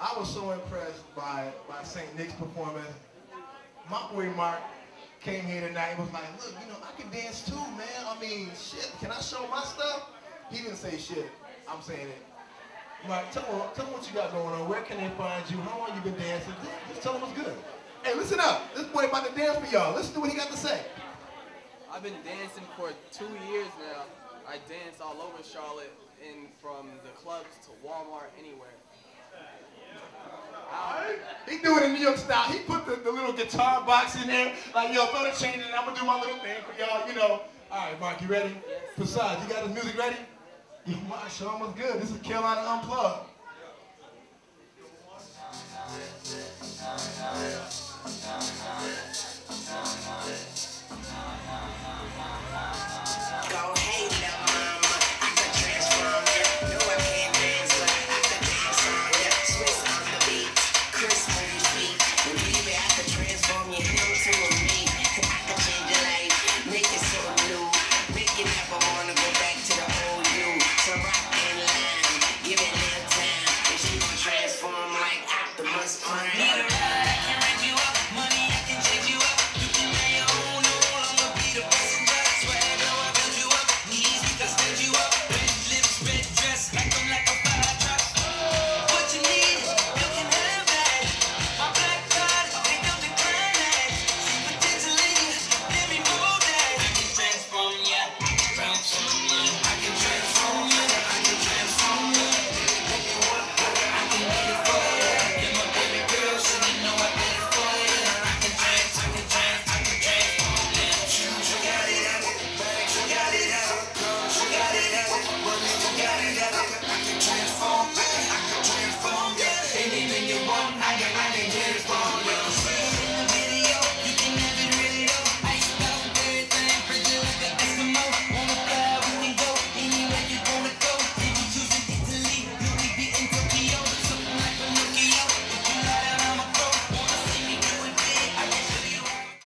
I was so impressed by, by St. Nick's performance. My boy Mark came here tonight and was like, look, you know, I can dance too, man. I mean, shit, can I show my stuff? He didn't say shit. I'm saying it. Mark, tell them, tell them what you got going on. Where can they find you? How long you been dancing? Just tell them what's good. Hey, listen up. This boy about to dance for y'all. Listen to what he got to say. I've been dancing for two years now. I dance all over Charlotte, and from the clubs to Walmart, anywhere. He do it in New York style. He put the, the little guitar box in there, like, yo, throw the chain in, I'm gonna do my little thing for y'all, you know. All right, Mark, you ready? Yes. Besides, you got his music ready? You, Mark, show what's good. This is Carolina Unplugged.